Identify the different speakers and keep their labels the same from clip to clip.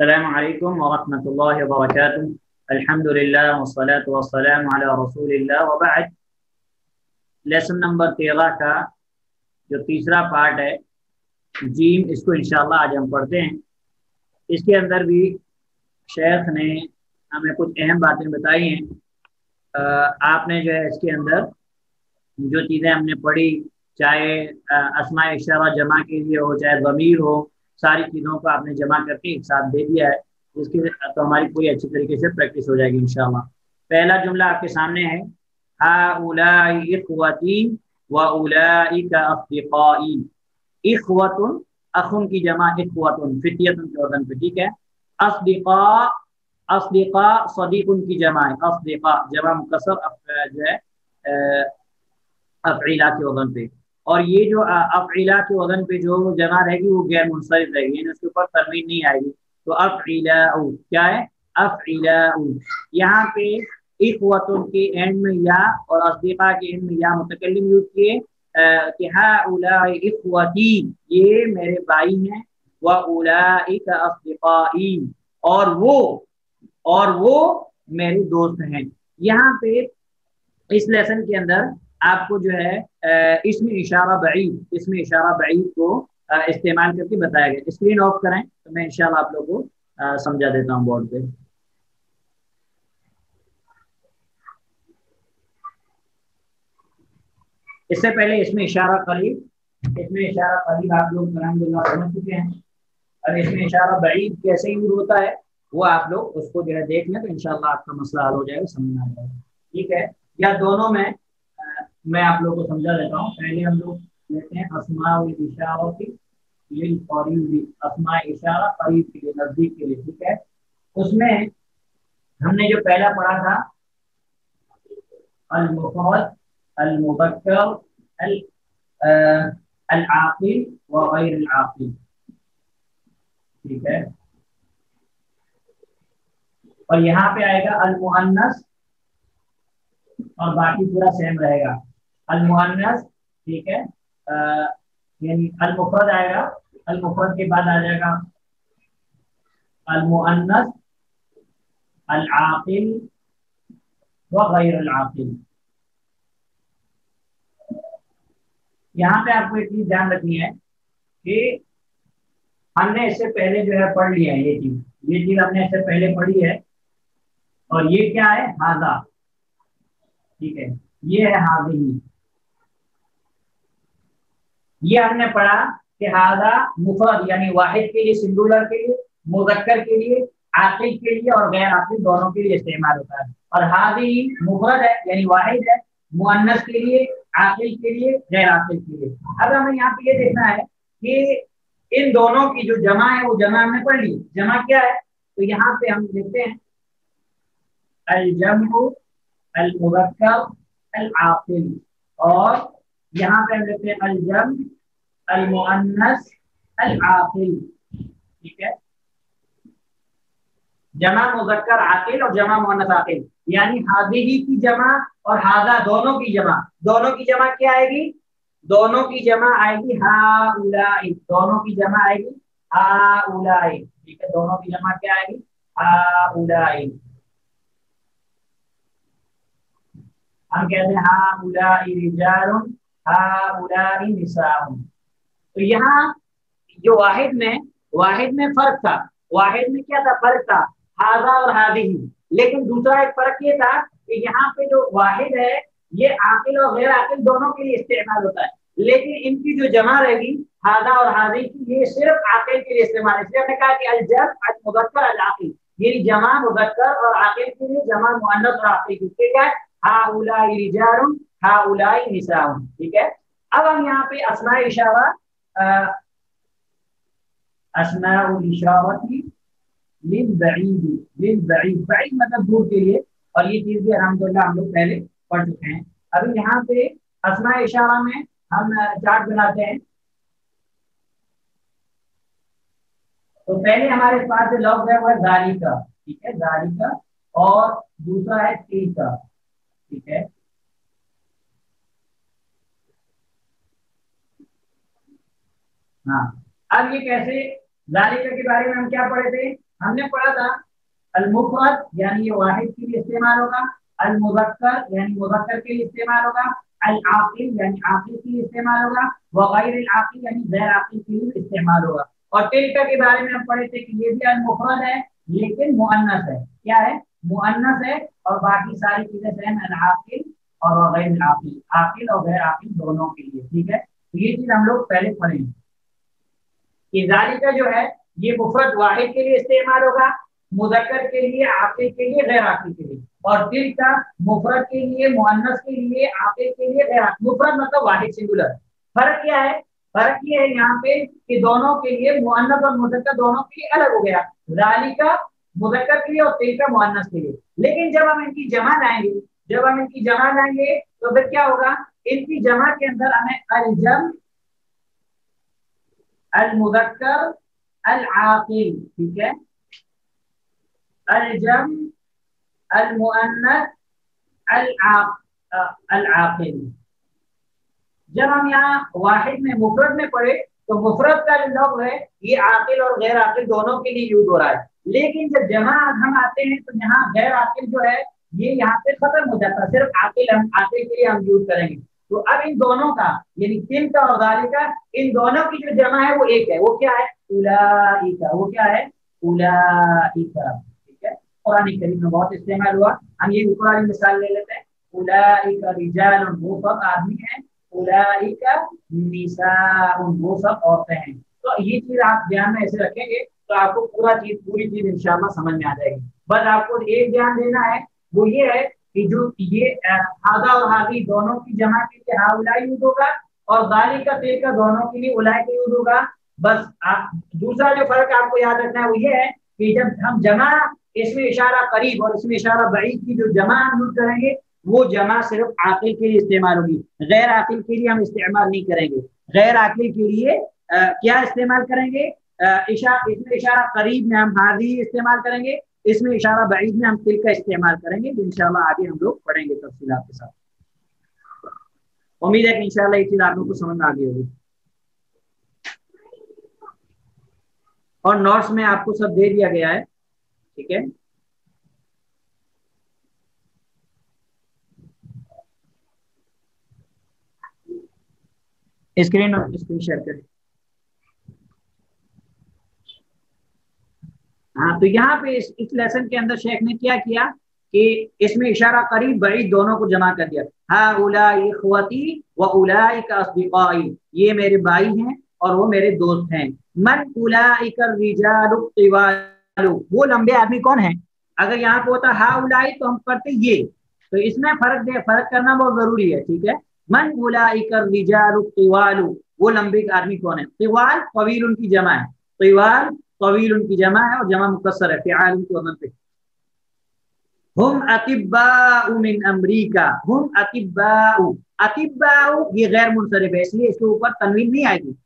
Speaker 1: अलैक्म वरहमतुल्लाहि वबरकातुहू अल्हम्दुलिल्लाह वस्सलातु वस्सलामु अला रसूलिल्लाह व बाद लेसन नंबर तेरह का जो तीसरा पार्ट है जीम इसको इंशाल्लाह आज हम पढ़ते हैं। इसके अंदर भी शेख ने हमें कुछ अहम बातें बताई हैं। आपने जो है इसके अंदर जो चीज़ें हमने पढ़ी, चाहे असमा इशारा जमा के लिए हो, चाहे ज़मीर हो सारी चीज़ों को आपने जमा करके एक साथ दे दिया है, जिसकी तो हमारी पूरी अच्छी तरीके से प्रैक्टिस हो जाएगी इंशाल्लाह। पहला जुमला आपके सामने है व इखवतुन, अखुन की जमा इखवतुन, फितियतुन पे ठीक है? अस्दिका अस्दिका सदीकुन की जमा है जमा मुकसर जो है अफ़ीला के वज़न पे और ये जो अफ़ीला के वज़न पे जो जमा रहेगी, वो गैर मुनसरिफ रहेगी, यानी उसके ऊपर तरमीन नहीं आएगी। तो अफ़ीला क्या है? अफ़ीला यहाँ पे इखवतुन के एंड में या और अस्दिका के एंड में या मुतकल्लिम यूज़ किए कि हाउलाई इखवती, ये मेरे भाई हैं व उलाइका अस्दिकाई, और वो और वो मेरे दोस्त हैं। यहाँ पे इस लेसन के अंदर आपको जो है इसमें इशारा बईद, इसमें इशारा बईद को इस्तेमाल करके बताया गया। स्क्रीन ऑफ़ करें तो मैं इनशाला आप लोगों को समझा देता हूँ बोर्ड पे। इससे पहले इसमें इशारा करीब, इसमें इशारा करीब आप लोग अलहमदुल्ला समझ चुके हैं। और इसमें इशारा बईद कैसे यूज़ होता है, वो आप लोग उसको जो है देख लें तो इनशाला आपका मसला हल हो जाएगा, समझ में आ जाएगा। ठीक है? या दोनों में मैं आप लोग को समझा देता हूँ। पहले हम लोग लेते हैं असमा इशारों की असमा इशारा करीब के लिए, नज़दीक के लिए, ठीक है? उसमें हमने जो पहला पढ़ा था अल-मुफरद अल-मुबक्कर, अल अल आकिल व गैर अल-आकिल ठीक है? और यहाँ पे आएगा अल-मुहन्नस और बाकी पूरा सेम रहेगा। अल-मुहन्नस ठीक है? यानी अल-मुफरद आएगा, अल-मुफरद के बाद आ जाएगा अल-मुअन्नस अल-आकिल व गैर अल-आकिल। यहाँ पे आपको एक चीज़ ध्यान रखनी है कि हमने इससे पहले जो है पढ़ लिया है ये चीज़। ये चीज़ हमने इससे पहले पढ़ी है और ये क्या है? हाजा। ठीक है? ये है हाजी ये हमने पढ़ा कि हाजा मुफर, यानी वाहिद के लिए, सिंगुलर के लिए, मुजक्कर के लिए आकिल के लिए और गैर आकिल दोनों के लिए इस्तेमाल होता है। और हादी मुफरद है, यानी वाहिद है, मुअन्नस के लिए आकिल के लिए, गैर आकिल के लिए। अब हमें यहाँ पे ये देखना है कि इन दोनों की जो जमा है, वो जमा हमने पढ़ ली। जमा क्या है? तो यहाँ पे हम देखते हैं। अलजमु अलमुबक्कर अल-आकिल और यहाँ पे हम देखते हैं अलजम अलमुअन्नस, अल-आकिल। ठीक है? जमा मुजक्कर आकिल और जमा मुअन्नस आकिल। यानी हादिही की जमा और हादा दोनों की जमा। दोनों की जमा क्या आएगी? दोनों की जमा आएगी हा दोनों की जमा आएगी हा ठीक है? दोनों की जमा क्या आएगी? हा हम कहते हैं हा उलाई तो यहाँ जो वाहिद में वाहिद में फ़र्क था। वाहिद में क्या था? फ़र्क था। हाजा और हादी लेकिन दूसरा एक फ़र्क ये था कि यहाँ पे जो वाहिद है, ये आकिल और गैर आकिल दोनों के लिए इस्तेमाल होता है। लेकिन इनकी जो जमा रहेगी हादा और हादी की, ये सिर्फ़ आकिल के लिए इस्तेमाल है। इसलिए हमने कहा कि अलजब अल आकिल ये जमा मुगक्कर और आकिल के लिए जमा, मुअन्नस और आकिल क्या हा? रिजालुन उलाई ठीक है? अब हम यहाँ पे असना इशारा असना इशारती मतलब दूर के लिए, और ये चीज़ भी अलहमदुल्ला हम लोग पहले पढ़ चुके हैं। अभी यहाँ पे असना इशारा में हम चार्ट बनाते हैं। तो पहले हमारे पास लॉग है, वो जाली का ठीक है? जाली का और दूसरा है ती का ठीक है? हाँ। अब ये कैसे? जालिका के बारे में हम क्या पढ़े थे? हमने पढ़ा था अलमुफरद यानी ये वाहिद के लिए इस्तेमाल होगा। अलमुजक्कर यानी मुजक्कर के लिए इस्तेमाल होगा। अल आकिल यानी आकिल के लिए इस्तेमाल होगा। वगैर आकिल यानी गैर आकिल के लिए इस्तेमाल होगा। और तिलका के बारे में हम पढ़े थे कि ये भी अलमुफरद है, लेकिन मुअन्नस है। क्या है? मुअन्नस है और बाकी सारी चीज़ें सेम अल आकिल और गैर आकिल आकिल और गैर आकिल दोनों के लिए, ठीक है? तो ये चीज़ हम लोग पहले पढ़ेंगे। कि जालिका जो है, ये मुफरत वाहिद के लिए इस्तेमाल होगा, मुजक्कर के लिए आकिल के लिए, गैर आकिल के लिए। और दिल का मुफरत के लिए, मुअन्नस के लिए आकिल के लिए, गैर मुफरत मतलब वाहिद सिंगुलर फ़र्क क्या है? फ़र्क ये है यहाँ पे कि दोनों के लिए मुअन्नस और मुजक्कर दोनों के लिए अलग हो गया। जालिका मुजक्कर के लिए और तिल का मुअन्नस के लिए। लेकिन जब हम इनकी जमा लाएँगे, जब हम इनकी जमा लाएँगे तो फिर क्या होगा? इनकी जमा के अंदर हमें अलजम अल आकिल ठीक है अल अल आकिल जब हम यहाँ वाहिद में मुफरत में पढ़े तो मुफरत का जो लफ्ज है ये आकिल और गैर आकिल दोनों के लिए यूज़ हो रहा है लेकिन जब जमा हम आते हैं तो यहाँ गैर आकिल जो है ये यहाँ पे खत्म हो जाता है सिर्फ़ आकिल हम आकिल के लिए हम यूज़ करेंगे तो अब इन दोनों का, यानी तिल का और दाली का, इन दोनों की जो जमा है वो एक है। वो क्या है? उलाइका। वो क्या है? उलाइका। ठीक है? कुरान करीम में बहुत इस्तेमाल हुआ। हम ये ऊपर वाली मिसाल ले लेते हैं। उलाइका रिजाल वो सब आदमी है। उलाइका निसा वो सब औरतें हैं। तो ये चीज़ आप ध्यान में ऐसे रखेंगे तो आपको पूरा चीज़, पूरी चीज़ इंशाल्लाह समझ में आ जाएगी। बस आपको एक ध्यान देना है। वो ये है कि जो ये हादा और हादी दोनों की जमा के लिए हा यूज़ होगा और दाली का तेल का दोनों के लिए उलाई का यूज़ होगा। बस दूसरा जो फ़र्क आपको याद रखना है वो ये है कि जब हम जमा इसमें इशारा करीब और इसमें इशारा बईद की जो जमा हम यूज़ करेंगे वो जमा सिर्फ़ आकिल के लिए इस्तेमाल होगी। गैर आकिल के लिए हम इस्तेमाल नहीं करेंगे। गैर आकिल के लिए आ, क्या इस्तेमाल करेंगे? इशा इसमें इशारा करीब में हम हादी इस्तेमाल करेंगे। इसमें इशारा बैद में हम तिल का इस्तेमाल करेंगे, जो इंशाल्लाह आगे हम लोग पढ़ेंगे तफसील के साथ। उम्मीद है कि ये चीज़ आप लोग को समझ में आ गई होगी। और नोट्स में आपको सब दे दिया गया है, ठीक है? स्क्रीन स्क्रीन शेयर करें हाँ तो यहाँ पे इस, इस लेसन के अंदर शेख ने क्या किया कि इसमें इशारा करीब बड़ी दोनों को जमा कर दिया। हा उलाती व उलाई का ये मेरे भाई हैं और वो मेरे दोस्त हैं। मन उलाई वो लंबे आदमी कौन है? अगर यहाँ पे होता हा उलाई तो हम करते ये। तो इसमें फ़र्क दे फ़र्क करना बहुत ज़रूरी है ठीक है? मन उलाई कर वो लंबे आदमी कौन है? तिवाल कबील उनकी जमा है। तिवाल तवील उनकी जमा है और जमा मुकसर है फ़िआल उनके वज़न पे हम अतिब्बाउ मिन अमरीका हम अतिब्बाउ अतिब्बाउ ये गैर मुनसरिफ है इसलिए इसके ऊपर तनवीन नहीं आएगी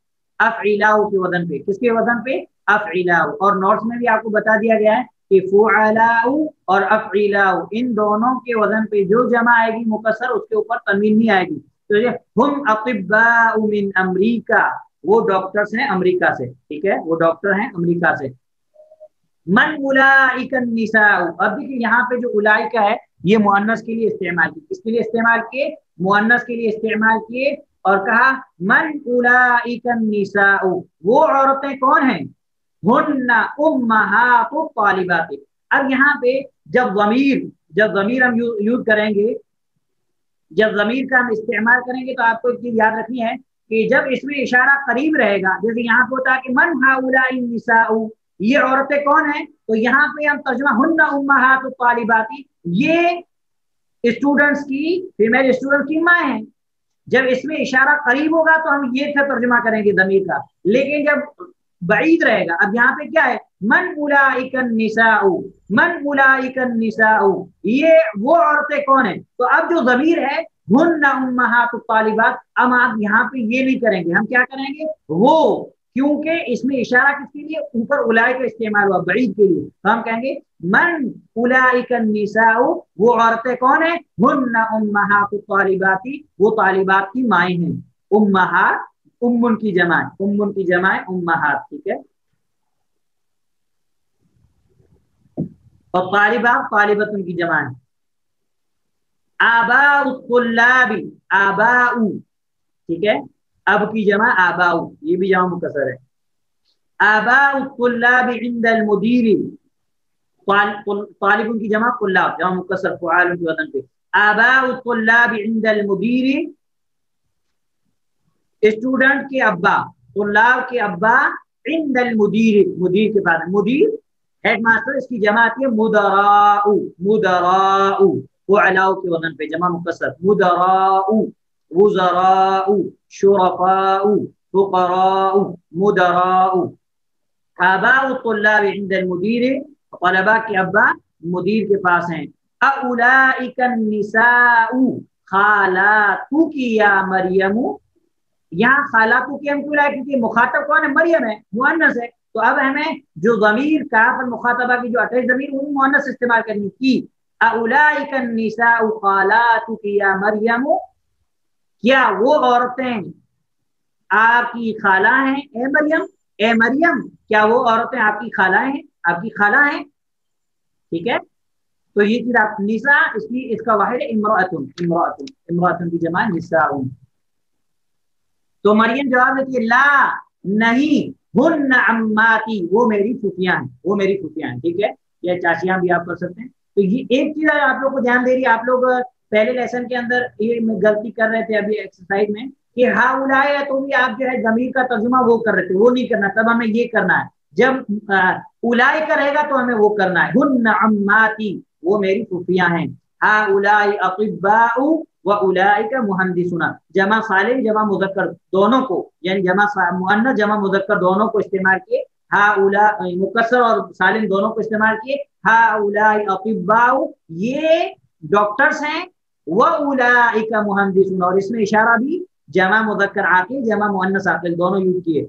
Speaker 1: अफइलाउ के वज़न पे किसके वज़न पे अफइलाउ और नोट्स में भी आपको बता दिया गया है कि फुअलाउ और अफइलाउ इन दोनों के वज़न पे जो जमा आएगी मुकसर उसके ऊपर तनवीन नहीं आएगी तो हम अतिब्बाउ मिन अमरीका वो डॉक्टर्स हैं अमेरिका से, ठीक है? वो डॉक्टर हैं अमेरिका से। मन उलाइकन निसाउ। अब देखिए, यहाँ पे जो उलाइका है, ये मुअन्नस के लिए इस्तेमाल किए किसके लिए इस्तेमाल किए? मुअन्नस के लिए इस्तेमाल किए और कहा, मन उलाइकन निसाउ। वो औरतें कौन हैं? अब यहाँ पे जब जमीर जब जमीर हम यूज़ करेंगे, जब जमीर का हम इस्तेमाल करेंगे तो आपको एक चीज़ याद रखनी है कि जब इसमें इशारा करीब रहेगा, जैसे यहाँ पे होता है कि मन हाउला ये औरतें कौन है? तो यहाँ पे हम तर्जुमा हुन्ना उम्माहात तालिबाती, ये स्टूडेंट्स की फीमेल स्टूडेंट की माँ है। जब इसमें इशारा करीब होगा तो हम ये तर्जुमा करेंगे जमीर का। लेकिन जब बईद रहेगा, अब यहाँ पे क्या है? मन उलाइकन निसाऊ मन उलाइकन निसाऊ ये वो औरतें कौन है? तो अब जो जमीर है तालिबात अब आप यहाँ पे ये नहीं करेंगे। हम क्या करेंगे? वो, क्योंकि इसमें इशारा किसके लिए? ऊपर उलाय का इस्तेमाल हुआ बईद के लिए। तो हम कहेंगे, मन उलाइकनिसाउ वो औरतें कौन है? हुन्ना उम्महात तालिबाती वो तालिबात की माए हैं। उम्महात उम्मुन की जमाए। उम्मुन की जमाए उम्महात ठीक है? और तालिबा तालिबतुन की जमा है आबाउल्लाबी आबाउ ठीक है अब की जमा आबाउ ये भी जमा मुकसर है आबाउल्लाबी इंदल मुदीरी तालिबुन की जमा कुल्लाब जमा मुकसर फ़ुआल की वज़न पे आबाउल्लाबी इंदल मुदीरी स्टूडेंट के अब्बा तुल्लाब के अब्बा इंदल मुदीर मुदीर के पास मुदीर हेडमास्टर इसकी जमा आती है मुदराउ मुदराउ वो अलाउ के वज़न पे जमा मुकसर मुदराउ वुजराउ शुरफाउ फुकराउ मुदराउ आबाउ तुल्लाब तलबा के अब्बा मुदीर के पास हैं निसाउ खालातु की या मरियमु यहाँ खालातु की हम क्यों लाए क्योंकि मुखातब कौन है मरियम है मुअन्नस है तो अब हमें जो जमीर का पर मुखातबा की जो अटैच जमीर वो मुअन्नस इस्तेमाल करनी की या मरियम? क्या वो औरतें आपकी खाला हैं? ए मरियम ए मरियम, क्या वो औरतें आपकी खाला हैं? आपकी खाला हैं? ठीक है? तो ये चीज़ आप निशा इसकी, इसका वाहिद इमरातुन इमरातुन इमरातुन की जमा निशा तो मरियम जवाब देती है, ला, नहीं हुन अम्माती, वो मेरी फुफियाँ हैं, वो मेरी फुफियाँ हैं, ठीक है? या चाचियाँ भी आप कर सकते हैं। तो ये एक चीज़ आप लोग को ध्यान दे रही है, आप लोग पहले लेसन के अंदर ये गलती कर रहे थे अभी एक्सरसाइज में कि हा उलाए तो भी आप जो है जमीर का तर्जुमा वो कर रहे थे, वो नहीं करना, तब हमें ये करना है। जब उलाए का रहेगा तो हमें वो करना है। हुन अम्माती, वो मेरी फुफियाँ हैं। हा उलाई अकिबाऊ व उलाई का मुहंदिसुना। जमा सालिम, जमा मुजक्कर, दोनों को, यानी जमा मुहन्ना जमा मुजक्कर दोनों को इस्तेमाल किए। हा उला मुकसर और सालिम दोनों को इस्तेमाल किए। हा ये डॉक्टर्स हैं। वह उलाई का मुहंदिसुना, और इसमें इशारा भी जमा मुजक्कर आके जमा मुहन्नस आकिल, दोनों यूज़ किए।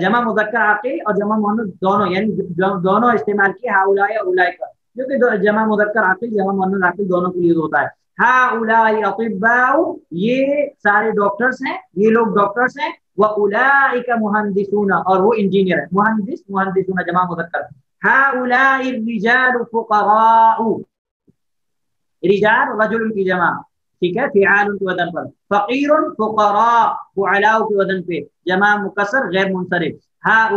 Speaker 1: जमा मुजक्कर आके और जमा मुहन्नस दोनों, यानी दोनों इस्तेमाल किए हा उलाई और उलाई का जो कि जमा मुजक्कर आकिल, जमा मुहन्नस आकिल दोनों के लिए होता है। हा अतिबाउ ये सारे डॉक्टर्स हैं, ये लोग डॉक्टर्स हैं। और वो इंजीनियर है। मुहंदिस मुहंदिसूना जमा मुजक्कर की जमा। ठीक है? फिआल के वज़न पर। फकीर फुकरा। फुअलाउ के वज़न पे। जमा मुकसर गैर मुनसरिफ। हा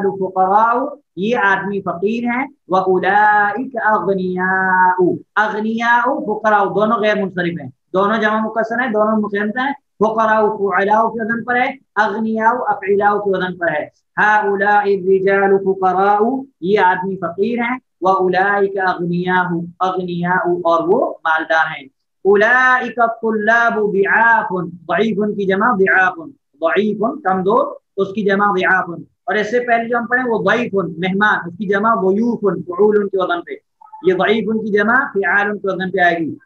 Speaker 1: फुकराउ ये आदमी फकीर हैं। व उलाइक अगनियाउ अगनियाउ फुकराउ दोनों गैर मुनसरिफ हैं। दोनों जमा मुकसर हैं, दोनों मुसलमत हैं। फुकराउ फुलाओ के वजन पर है अग्नियाओ अफिलाओ के वजन पर है हा रिजाल फुकराउ ये आदमी फकीर हैं व उलाइक अग्नियाहु अग्नियाहु और वो मालदार हैं उलाइक तुल्लाब बिआफुन दईफुन की जमा बिआफुन दईफुन कमजोर उसकी जमा बिआफुन और इससे पहले जो हम पढ़े वो दईफुन मेहमान उसकी जमा वयूफुन फूल उनके वजन पे ये दईफुन की जमा फिआल उनके वजन पे आएगी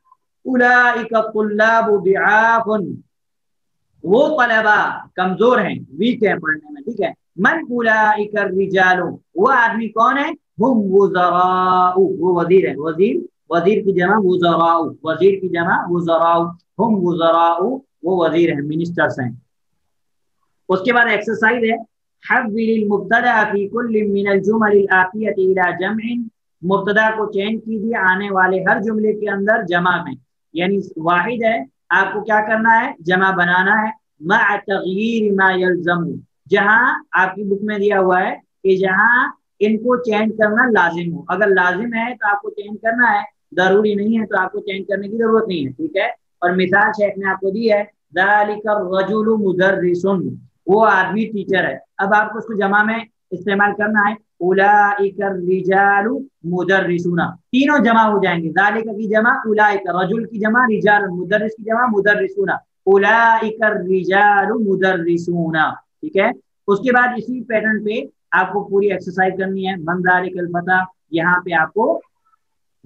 Speaker 1: उलाइक तुल्लाब बिआफुन वो तलबा कमज़ोर हैं वीक है पढ़ने में, ठीक है? मन रिजालो, वो आदमी कौन है? हम वुजराउ, वो वज़ीर है, वज़ीर वज़ीर की जमा वुजराउ, वज़ीर की जमा वुजराउ, हम वुजराउ, वो वज़ीर है मिनिस्टर्स हैं। उसके बाद एक्सरसाइज है मुबतदा को चेंज कीजिए आने वाले हर जुमले के अंदर जमा में। यानी वाहिद है आपको क्या करना है? जमा बनाना है। तगीर जहाँ आपकी बुक में दिया हुआ है कि जहाँ इनको चेंज करना लाजिम हो। अगर लाजिम है तो आपको चेंज करना है। ज़रूरी नहीं है तो आपको चेंज करने की ज़रूरत नहीं है, ठीक है? और मिसाल शेख ने आपको दी है रजुल वो आदमी टीचर है। अब आपको उसको जमा में इस्तेमाल करना है। तीनों जमा हो जाएँगे। की जमा, उलाइक, रजुल की जमा, रिजाल मुदर्रिस की जमा, मुदर्रिसुना। उलाइक रिजाल मुदर्रिसुना। ठीक है? उसके बाद इसी पैटर्न पे आपको पूरी एक्सरसाइज करनी है। मंदारिकल फता यहाँ पे आपको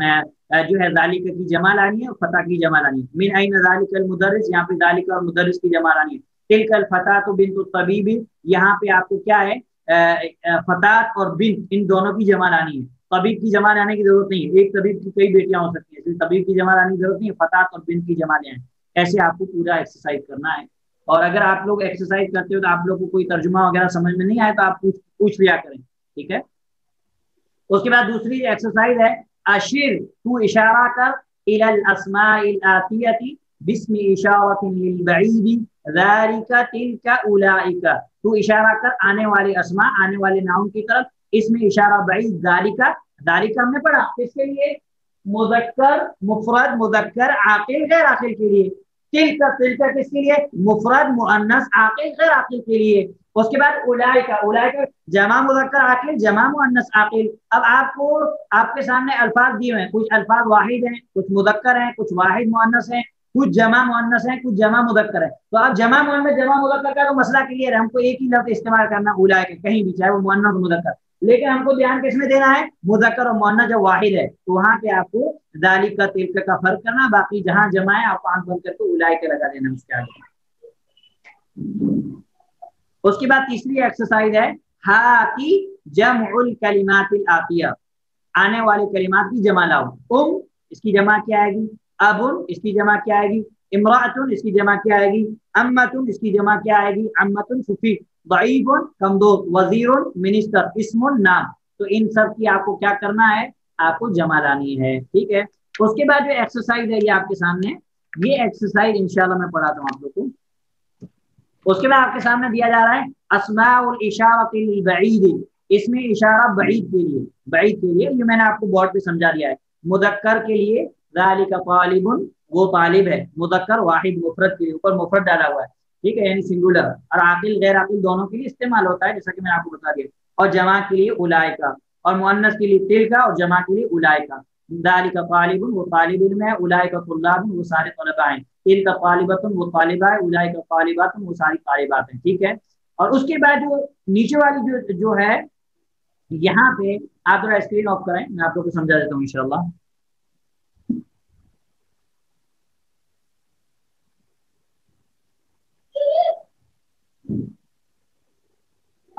Speaker 1: जो है जालिका की जमा लानी है और फता की जमा लानी है। मिन आई जालिकल मुदर्रिस यहाँ पे जालिका और मुदर्रिस की जमा लानी है। तिलकल फता तो बिन तो तबीब यहाँ पे आपको क्या है? फतात और बिन, इन दोनों की जमा लानी है। तबीब की जमा लाने की ज़रूरत नहीं है। एक तबीब की कई बेटियाँ हो सकती है। तबीब की जमा लाने की ज़रूरत नहीं है फतात और बिन की जमा ले ऐसे आपको पूरा एक्सरसाइज करना है। और अगर आप लोग एक्सरसाइज करते हो तो आप लोग को कोई तर्जुमा वगैरह समझ में नहीं आए तो आप पूछ पूछ लिया करें। ठीक है? उसके बाद दूसरी एक्सरसाइज है, अशिर, तू इशारा कर, इलल अस्माइल आतियती, बिस्म इशारतिन लिल ज़ालिका तिलका उलाइका तू इशारा कर आने वाले अस्मा, आने वाले नाउन की तरफ़। इसमें इशारा बईद दारिका दालिका हमने पढ़ा। किसके लिए? मुजक्कर, मुफरद, मुजक्कर, आकिल, गैर आकिल के लिए। तिल का तिल का किसके लिए? मुफरद, मुअन्नस, आकिल, गैर आकिल के लिए। उसके बाद उलाय का उलाय का जमा, मुजक्कर, आकिल, जमा, मुअन्नस, आकिल। अब आपको, आपके सामने अल्फाज दिए हुए हैं। कुछ अल्फाज वाहिद हैं, कुछ मुजक्कर हैं, कुछ वाहिद, मुअन्नस हैं। कुछ जमा मुअन्नस है, कुछ जमा मुदक्कर है। तो अब जमा मुअन्नस, जमा मुदक्कर का तो मसला क्लियर है। हमको एक ही लफ्ज इस्तेमाल करना उलाय के कहीं भी, चाहे वो मुअन्नस मुदक्कर। लेकिन हमको ध्यान किसमें देना है? मुदक्कर और मुअन्नस जब वाहिद है तो वहाँ पे आपको दाली का तिल का फ़र्क करना, बाकी जहाँ जमा है आप आँख बंद करके उलाय के लगा देना उसके आगे। उसके बाद तीसरी एक्सरसाइज है हाती जमुल कलिमातिल आतिया आने वाले कलिमात की जमा लाओ। उम, इसकी जमा क्या आएगी? अबुन, इसकी जमा क्या आएगी? इमरातुन, इसकी जमा क्या आएगी? अम्मतुन, इसकी जमा क्या आएगी? अम्मतुन सुफी। दईबुन कमदोर वज़ीर मिनिस्टर। इसमुन, नाम। तो इन सब की आपको क्या करना है? आपको जमा लानी है। ठीक है? उसके बाद जो एक्सरसाइज है ये आपके सामने। ये एक्सरसाइज इंशाल्लाह मैं पढ़ाता हूँ आप लोग को। उसके बाद आपके सामने दिया जा रहा है, असमाउल इशारत इसमें इशारा बईद के लिए। बईद के लिए। ये मैंने आपको बोर्ड पे समझा दिया है। मुदक्कर के लिए का तालिबुन वो तालिब है, मुदक्कर, वाहिद मुफरत के ऊपर मुफरत डाला हुआ है। ठीक है, यानी सिंगुलर और आकिल गैर आकिल दोनों के लिए इस्तेमाल होता है, जैसा कि मैंने आपको बता दिया। और जमा के लिए उलाय का और मुन्नस के लिए तिल का और जमा के लिए उलाय का दाली का तालिबुन वो तालिब इल्म है उलाय का तुल्लाबुन, वो सारे तलबा हैं। तिल का तालिबतुन, वो तालिबा है उलाय का तालिबातुन, वो सारी तालिबात हैं। ठीक है? और उसके बाद जो नीचे वाली जो जो है, यहाँ पे आप थोड़ा स्क्रीन ऑफ़ करें, मैं आप लोग को समझा देता हूँ, इंशाल्लाह।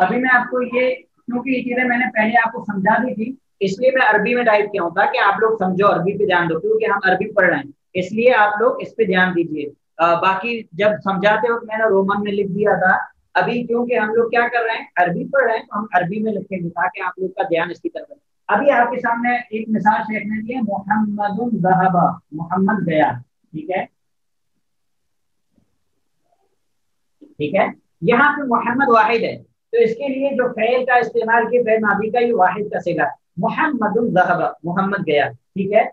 Speaker 1: अभी मैं आपको ये, क्योंकि ये चीज़ें मैंने पहले आपको समझा दी थी, इसलिए मैं अरबी में टाइप किया हूँ, ताकि आप लोग समझो अरबी पे ध्यान दो, क्योंकि हम अरबी पढ़ रहे हैं। इसलिए आप लोग इस पे ध्यान दीजिए। बाकी जब समझाते वक्त मैंने रोमन में लिख दिया था, अभी क्योंकि हम लोग क्या कर रहे हैं, अरबी पढ़ रहे हैं तो हम अरबी में लिखेंगे, ताकि आप लोग का ध्यान इसकी तरफ़ अभी आपके सामने एक मिसाल शेख ने दी है मोहम्मद मोहम्मद गया ठीक है? ठीक है? यहाँ पे मोहम्मद वाहिद है। तो इसके लिए जो फैल का इस्तेमाल किया फैल मादी का ये वाहिद का सिगा मोहम्मद मोहम्मद गया, ठीक है?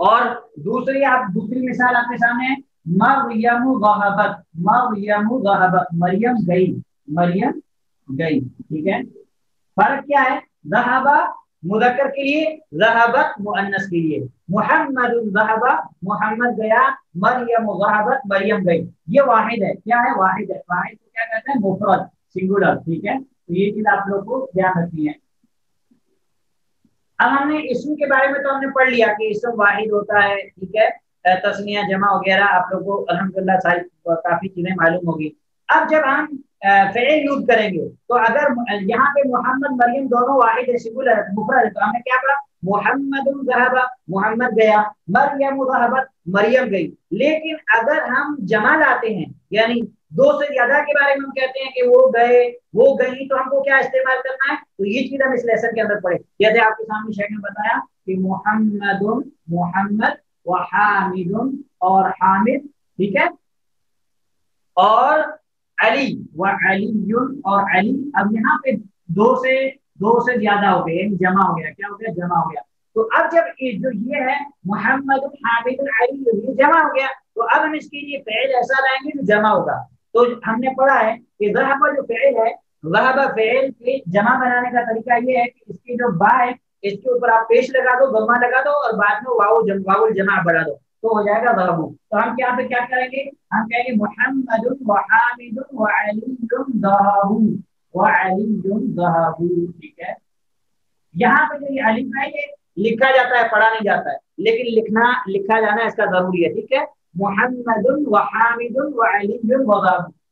Speaker 1: और दूसरी, आप दूसरी मिसाल आपके सामने मरियम गहबत मरियम गहबत मरियम गई मरियम गई, ठीक है? फ़र्क क्या है? जहाबा मुदक्कर के लिए, जहाबत मुअन्नस के लिए। मोहम्मद जहाबा, मोहम्मद गया, मरियम जहाबत मरियम गई। ये वाहिद है। क्या है? वाहिद है। वाहिद को क्या कहते हैं? मुफरद। सिंगुलर, ठीक है? तो ये चीज़ आप लोग को ध्यान रखनी है। अब हमने इसम के बारे में तो हमने पढ़ लिया कि इसम वाहिद होता है, ठीक है? तस्मिया जमा वगैरह आप लोग को अलहमदुल्ला सारी काफ़ी चीज़ें मालूम होगी। अब जब हम फेल यूज़ करेंगे तो अगर यहाँ पे मोहम्मद, मरियम दोनों वाहिद सिंगुलर, मुफरद है तो हमने क्या पढ़ा? मोहम्मद मोहम्मद गया मरियम मरियम गई। लेकिन अगर हम जमा लाते हैं, यानी दो से ज़्यादा के बारे में हम कहते हैं कि वो गए, वो गई तो हमको क्या इस्तेमाल करना है? तो ये चीज़ हम इस लेसन के अंदर पढ़े। जैसे आपके सामने शेख ने बताया कि मोहम्मद मोहम्मद व हामिद और हामिद, ठीक है? और अली व अली और अली, अब यहाँ पे दो से दो से ज़्यादा हो गए जमा हो गया। क्या हो गया? जमा हो गया। तो अब जब जो ये है मोहम्मद हामिद अली ये जमा हो गया तो अब हम इसके लिए फेल ऐसा लाएँगे जो जमा होगा। तो हमने पढ़ा है कि जहाबा जो फेल है जहाबा फेल के जमा बनाने का तरीका ये है कि इसकी जो बा है, इसके ऊपर आप पेश लगा दो गमा लगा दो और बाद में वाउ जम जमा बढ़ा दो तो हो जाएगा जहबू तो हम यहाँ पे क्या करेंगे? हम कहेंगे मोहम्मद ठीक है? यहाँ पे जो ये अलिफ है, ये लिखा जाता है, पढ़ा नहीं जाता है, लेकिन लिखना, लिखा जाना इसका ज़रूरी है, ठीक है? मोहम्मद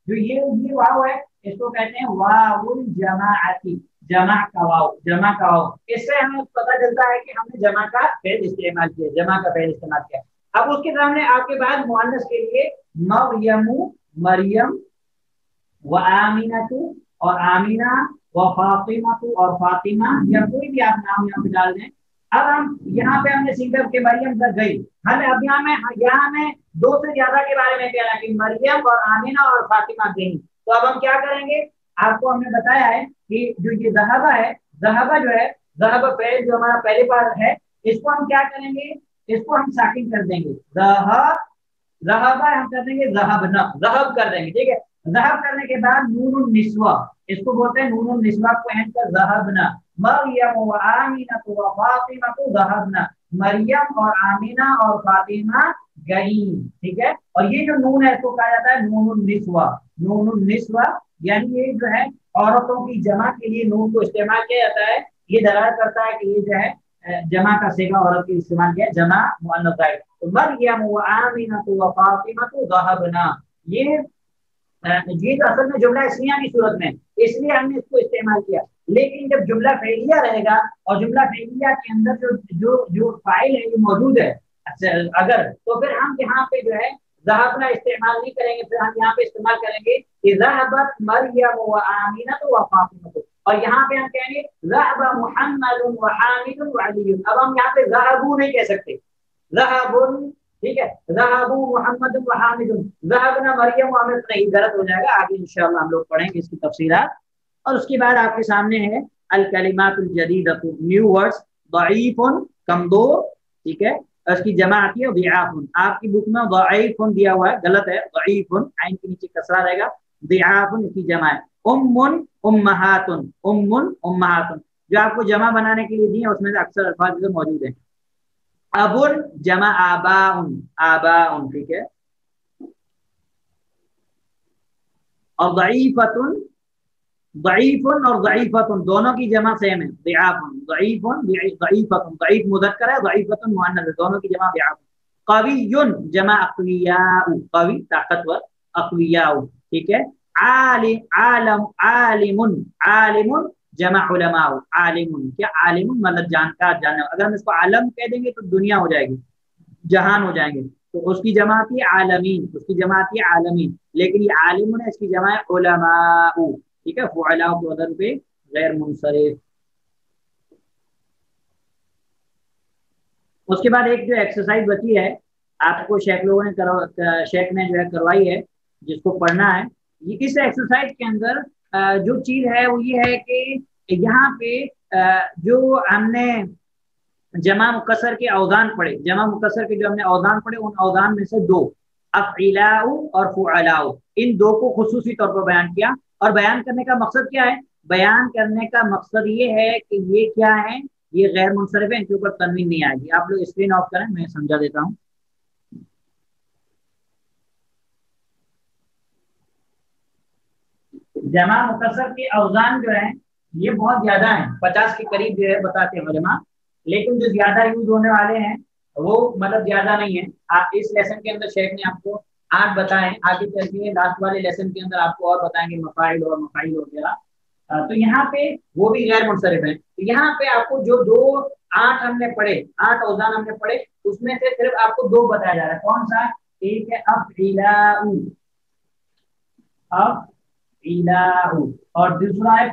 Speaker 1: जो ये ये वाव है, इसको कहते हैं वाउल जमा का वाव, जमा का वाव। इससे हमें पता चलता है कि हमने जमा का फेल इस्तेमाल किया, जमा का फेल इस्तेमाल किया। अब उसके सामने आपके बाद मुअन्नस के लिए मरियमु, मरियम व आमिनतु और आमीना व फातिमा और फातिमा। या कोई भी आप नाम यहाँ पे डाल दें अब हम यहाँ पे हमने सीखा कि मरियम तक गई। हम अब यहाँ में, यहाँ हमें दो से ज़्यादा के बारे में कहना कि मरियम और आमीना और फातिमा गई। तो अब हम क्या करेंगे? आपको हमने बताया है कि जो ये जहाबा है, जहाबा जो है, जहाबा पहले जो हमारा पहले बार है, इसको हम क्या करेंगे? इसको हम साकिन कर देंगे। जहाबा हम कर देंगे जहाबना जहब कर देंगे, ठीक है? जहब करने के बाद नून निस्वा, इसको बोलते हैं नून निस्वा को एंड कर जहबना मरियम व आमीना व फातिमा को जहबना। मरियम और आमीना और फातिमा गई ठीक है? और ये जो नून है, इसको कहा जाता है नून निस्वा नून निस्वा यानी ये जो है, औरतों की जमा के लिए नून को इस्तेमाल किया जाता है। ये दलाल करता है कि ये जो है जमा का सेगा औरत के इस्तेमाल किया, जमा मुअन्नस तो मरियम व आमीना व फातिमा को जहबना। ये ये तो असल में जुमला इसलिया की सूरत में, इसलिए हमने इसको इस्तेमाल किया। लेकिन जब जुमला फैलिया रहेगा और जुमला फैलिया के अंदर जो जो जो फ़ाइल है जो मौजूद है अच्छा, अगर तो फिर हम यहाँ पे जो है जहाबना इस्तेमाल नहीं करेंगे फिर हम यहाँ पे इस्तेमाल करेंगे तो फातिमा और यहाँ पे हम कहेंगे अब हम यहाँ पे जहबू नहीं कह सकते। ठीक है मरियम आमिर नहीं गलत हो जाएगा आगे इंशाल्लाह हम लोग पढ़ेंगे इसकी तफसीलात। और उसके बाद आपके सामने है अल कलिमातुल जदीद न्यू वर्ड्स, दईफुन, कमज़ोर, ठीक है? उसकी जमा आती है दियाफुन आपकी बुक में दईफुन दिया हुआ है, गलत है, दईफुन, आइन के नीचे कसरा रहेगा दियाफुन इसकी जमा है। उम्मुन, उम्महातुन उम्मुन, उम्महातुन। जो आपको जमा बनाने के लिए दी है, उसमें अक्सर अल्फाज मौजूद है। अबुन, जमा आबाउन आबाउन, ठीक है? और दईफतुन दईफुन और दईफतुन दोनों की जमा सेम है है मुअन्नस है दोनों की जमा दियाफुन कवियुन जमा अक्वियाउ कवि ताकतवर अक्वियाउ ठीक है आलिम आलम आलिमुन आलिमुन जमा आलिम क्या आलिम मतलब जानकार जानने अगर हम इसको आलम कह देंगे तो दुनिया हो जाएगी जहान हो जाएँगे तो उसकी जमा थी आलमीन उसकी जमा थी आलमीन लेकिन ये आलिम है इसकी जमा है उलमाउ ठीक है? फुलाओ के वज़न पे गैर मुनसरिफ। उसके बाद एक जो एक्सरसाइज बची है, आपको शेख लोगों ने शेख ने जो है करवाई है, जिसको पढ़ना है, ये इस एक्सरसाइज के अंदर जो चीज़ है वो ये है कि यहाँ पे जो हमने जमा मुकसर के अवदान पढ़े, जमा मुकसर के जो हमने अवदान पढ़े, उन अवदान में से दो अफिलाऊ और फुलाऊ इन दो को खसूसी तौर पर बयान किया। और बयान करने का मकसद क्या है? बयान करने का मकसद ये है कि ये क्या है? ये गैर मुनसरफ है, इनके ऊपर तनवीन नहीं आएगी। आप लोग स्क्रीन ऑफ़ करें, मैं समझा देता हूँ। जमा मुकसर के अवजान जो है, ये बहुत ज़्यादा है। पचास के करीब जो है, बताते हैं जमा लेकिन जो ज़्यादा यूज़ होने वाले हैं वो मतलब ज़्यादा नहीं है। आप इस लेसन के अंदर शेख ने आपको आठ बताए, आगे चल के लास्ट वाले लेसन के अंदर आपको और बताएँगे, मफाइल और मफाइल वगैरह। तो यहाँ पे वो भी गैर मुनसरफ है। तो यहाँ पे आपको जो दो आठ हमने पढ़े, आठ औजान हमने पढ़े, उसमें से सिर्फ़ आपको दो बताया जा रहा है। कौन सा? एक है अब इलाहु और दूसरा है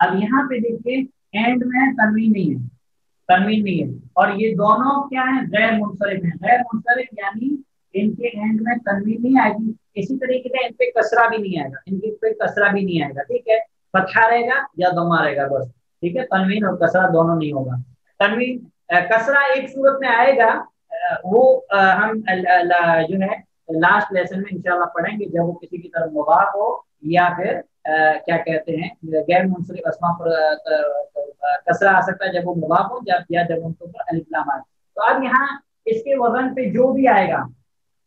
Speaker 1: अब यहाँ पे देखिए एंड में तनवीन नहीं है। तनवीन नहीं है। और ये दोनों क्या है? गैर मुनसरिफ है। गैर मुनसरिफ यानी इनके एंड में तनवीन नहीं आएगी। इसी तरीके से इन पे कसरा भी नहीं आएगा। इनके पे कसरा भी नहीं आएगा। ठीक है? फतहा रहेगा या दमा रहेगा बस। ठीक है? तनवीन और कसरा दोनों नहीं होगा। तनवीन कसरा एक सूरत में आएगा। वो हम जो है, लास्ट लेसन में इंशाल्लाह पढ़ेंगे। जब वो किसी की तरफ़ मुबाफ हो या फिर क्या कहते हैं, गैर मुनसरिफ असमा पर कसरा आ सकता है जब वो मुबाफ हो जब या जब उनके ऊपर अलिफ्लाम आए। तो अब यहाँ इसके वज़न पे जो भी आएगा,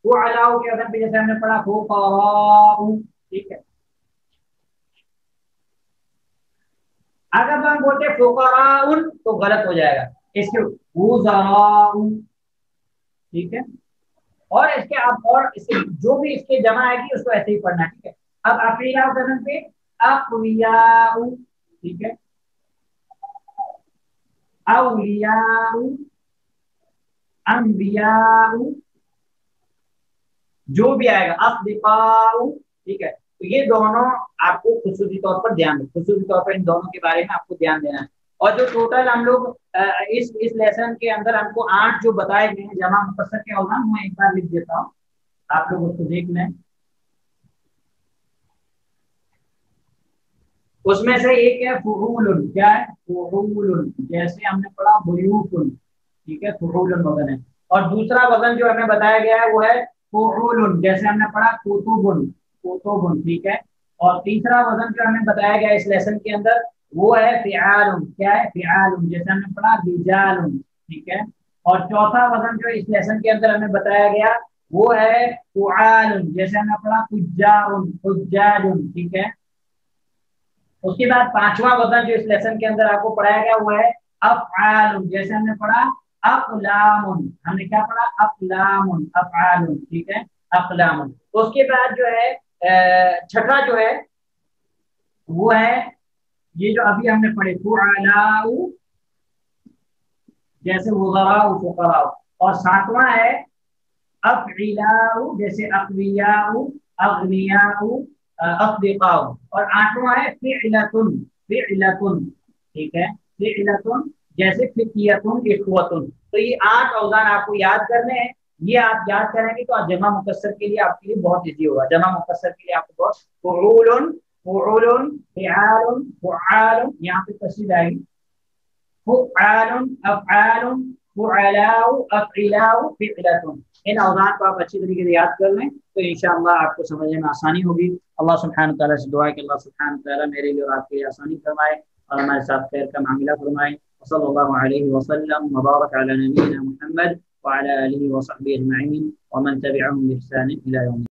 Speaker 1: वो अलाउ के वज़न पे, जैसे हमने पढ़ा खो ठीक है। अगर हम बोलते फोकराउन तो गलत हो जाएगा। इसके ठीक है। और इसके आप और इसके, जो भी इसके जमा आएगी, उसको ऐसे ही पढ़ना ठीक है। अब अफीला वज़न पे अकवियाउ ठीक है? अलियाउ अंबियाउ जो भी आएगा असदिकाउ ठीक है? तो ये दोनों आपको खसूसी तौर पर ध्यान खसूसी तौर पर इन दोनों के बारे में आपको ध्यान देना है। और जो टोटल हम लोग इस इस लेसन के अंदर हमको आठ जो बताए गए हैं जमा मुफसर के अवधान, मैं एक बार लिख देता हूँ। आप लोग उसको देख लें। उसमें से एक है फुरूल क्या है? फुरूल जैसे हमने पढ़ा बुयूफुल ठीक है? फुरूल वज़न है। और दूसरा वज़न जो हमें बताया गया है, वो है फुरूल जैसे हमने पढ़ा, कुतुबुन। कुतुबुन, ठीक है? और तीसरा वज़न जो हमें बताया गया इस लेसन के अंदर, वो है फियालुम क्या है? फियालुम जैसे हमने पढ़ा रिजालुम ठीक है? और चौथा वज़न जो इस लेसन के अंदर हमें बताया गया, वो है फुआलुम जैसे हमने पढ़ा फुज्जारुन फुज्जाजुन ठीक है? उसके बाद पांचवा वज़न जो इस लेसन के अंदर आपको पढ़ाया गया वो है, अफआलुन। जैसे हमने पढ़ा अकलामुन हमने क्या पढ़ा? अकलामुन अफआलुन, ठीक है? अकलामुन तो उसके बाद जो है छठा जो है, वो है, ये जो अभी हमने पढ़े फुआलाउ जैसे वजराउ फुकराउ और सातवां है अफिलाउ जैसे अकवियाउ अग्नियाउ अफदिकाउ और आठवां है फिलतुन फिलतुन ठीक है? फिलतुन जैसे फिकियतुन इखवतुन। तो ये आठ औज़ार आपको याद करने हैं। ये आप याद करेंगे तो जमा मुकसर के लिए आपके लिए बहुत इजी होगा। जमा मुकसर के लिए आपको बहुत फिआलन यहाँ पे तस्वीर आएगी। फुआलन, अफआलन फुअलाउ इन अवधान को आप अच्छी तरीके से याद कर लें तो इंशाअल्लाह आपको समझने में आसानी होगी। अल्लाह सुब्हानहू तला से दुआ कि अल्लाह सुब्हानहू तला मेरे लिए और आपके लिए आसानी फरमाए और हमारे साथ खैर का मामला फरमाए। अलैहि वसल्लम मुबारक नबीना मुहम्मद व अला आलिहि व सहबिहि